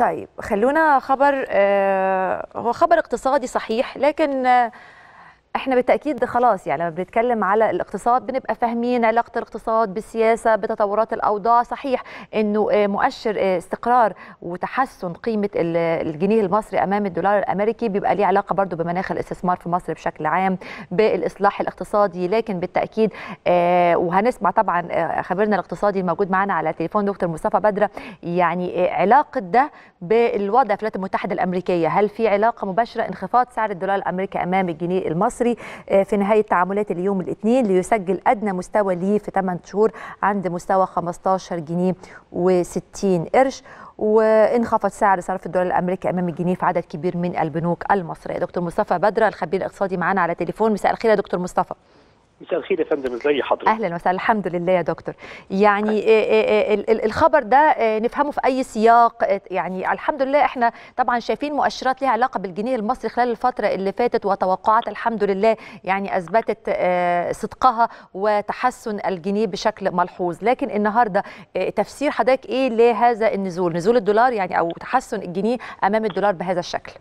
طيب خلونا خبر آه هو خبر اقتصادي صحيح لكن إحنا بالتأكيد خلاص يعني لما بنتكلم على الاقتصاد بنبقى فاهمين علاقة الاقتصاد بالسياسة بتطورات الأوضاع. صحيح إنه مؤشر استقرار وتحسن قيمة الجنيه المصري أمام الدولار الأمريكي بيبقى ليه علاقة برضو بمناخ الاستثمار في مصر بشكل عام بالإصلاح الاقتصادي. لكن بالتأكيد وهنسمع طبعا خبيرنا الاقتصادي الموجود معنا على التليفون دكتور مصطفى بدرة يعني علاقة ده بالوضع في الولايات المتحدة الأمريكية. هل في علاقة مباشرة انخفاض سعر الدولار الأمريكي أمام الجنيه المصري؟ المصري في نهاية تعاملات اليوم الاثنين ليسجل أدنى مستوى ليه في 8 شهور عند مستوى 15 جنيه و60 قرش. وانخفض سعر صرف الدولار الأمريكي أمام الجنيه في عدد كبير من البنوك المصرية. دكتور مصطفى بدرة الخبير الاقتصادي معنا على تليفون. مساء الخير يا دكتور مصطفى. مساء الخير يا فندم ازي حضرتك؟ أهلا وسهلا الحمد لله يا دكتور. يعني الخبر ده نفهمه في أي سياق؟ يعني الحمد لله إحنا طبعا شايفين مؤشرات ليها علاقة بالجنيه المصري خلال الفترة اللي فاتت وتوقعات الحمد لله يعني أثبتت صدقها وتحسن الجنيه بشكل ملحوظ. لكن النهارده تفسير حضرتك إيه لهذا النزول؟ نزول الدولار يعني أو تحسن الجنيه أمام الدولار بهذا الشكل.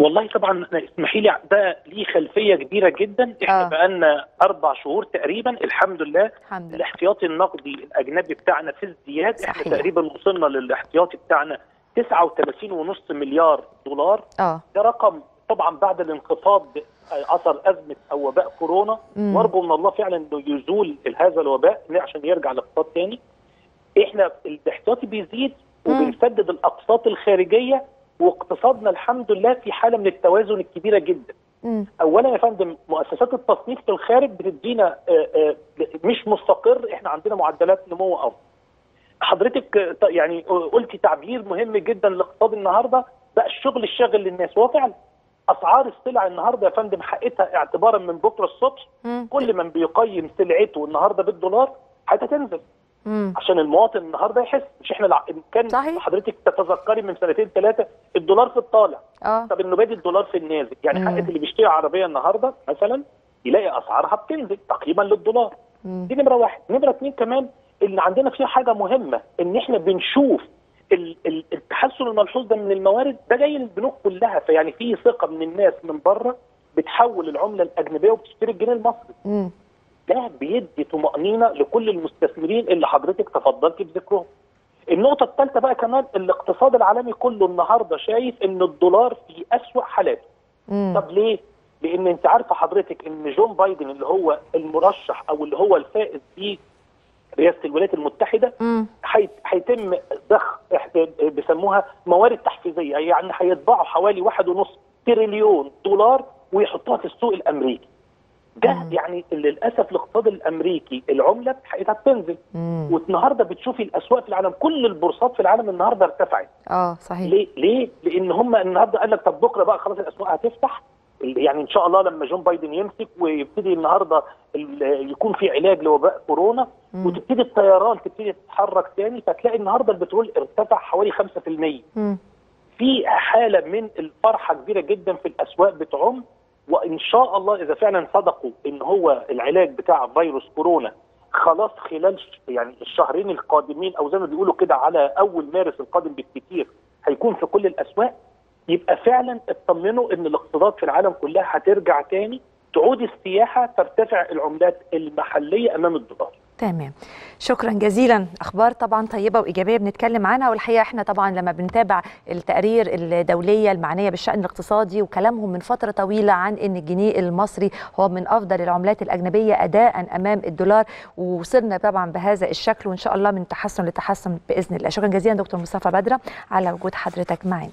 والله طبعا اسمحي لي ده ليه خلفية كبيرة جدا. إحنا آه. بقالنا أربع شهور تقريبا الحمد لله. الحمد الاحتياطي النقدي الأجنبي بتاعنا في ازدياد. إحنا تقريبا وصلنا للاحتياطي بتاعنا 39.5 مليار دولار. آه. ده رقم طبعا بعد الانخفاض اثر أزمة أو وباء كورونا. وأرجو من الله فعلا إنه يزول هذا الوباء عشان يرجع الاقتصاد تاني. إحنا الاحتياطي بيزيد وبنسدد الأقساط الخارجية واقتصادنا الحمد لله في حالة من التوازن الكبيرة جدا. مم. اولا يا فندم مؤسسات التصنيف في الخارج بتدينا مش مستقر إحنا عندنا معدلات نمو أفضل. حضرتك يعني قلتي تعبير مهم جدا لاقتصاد النهارده بقى الشغل الشاغل للناس هو فعلا أسعار السلع النهارده يا فندم حقتها اعتبارا من بكرة الصبح. كل من بيقيم سلعته النهارده بالدولار هتنزل. مم. عشان المواطن النهارده يحس مش إحنا. كان صحيح. حضرتك تتذكري من سنتين ثلاثة الدولار في الطالع آه طب إنه بادي الدولار في النازل يعني. حقك اللي بيشتري عربية النهارده مثلا يلاقي أسعارها بتنزل تقييما للدولار مم. دي نمرة واحد نمرة اثنين كمان اللي عندنا فيها حاجة مهمة إن إحنا بنشوف ال... ال... التحسن الملحوظ ده من الموارد ده جاي للبنوك كلها فيعني في ثقة من الناس من بره بتحول العملة الأجنبية وبتشتري الجنيه المصري. ده بيدي طمأنينة لكل المستثمرين اللي حضرتك تفضلت بذكرهم. النقطة الثالثة بقى كمان الاقتصاد العالمي كله النهارده شايف إن الدولار في أسوأ حالاته. طب ليه؟ لأن أنت عارفة حضرتك إن جون بايدن اللي هو المرشح أو اللي هو الفائز في رئاسة الولايات المتحدة. هيتم ضخ بيسموها موارد تحفيزية يعني هيطبعوا حوالي واحد ونص تريليون دولار ويحطوها في السوق الأمريكي. ده. يعني للأسف الاقتصاد الأمريكي العملة حقيقتها بتنزل. والنهاردة بتشوفي الأسواق في العالم كل البورصات في العالم النهارده ارتفعت آه صحيح ليه ليه لأن هم النهارده قال لك طب بكرة بقى خلاص الأسواق هتفتح يعني إن شاء الله لما جون بايدن يمسك ويبتدي النهارده ال- يكون في علاج لوباء كورونا مم. وتبتدي الطيران تبتدي تتحرك تاني فتلاقي النهارده البترول ارتفع حوالي 5% مم. في حالة من الفرحة كبيرة جدا في الأسواق بتعم وإن شاء الله إذا فعلا صدقوا إن هو العلاج بتاع فيروس كورونا خلاص خلال يعني الشهرين القادمين أو زي ما بيقولوا كده على أول مارس القادم بالكثير هيكون في كل الأسواق يبقى فعلا اطمنوا إن الاقتصادات في العالم كلها هترجع تاني تعود السياحة ترتفع العملات المحلية أمام الدولار. تمام شكرا جزيلا. أخبار طبعا طيبة وإيجابية بنتكلم عنها والحقيقة إحنا طبعا لما بنتابع التقارير الدولية المعنية بالشأن الاقتصادي وكلامهم من فترة طويلة عن إن الجنيه المصري هو من أفضل العملات الأجنبية اداء أمام الدولار ووصلنا طبعا بهذا الشكل وإن شاء الله من تحسن لتحسن بإذن الله. شكرا جزيلا دكتور مصطفى بدرة على وجود حضرتك معنا.